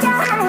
家。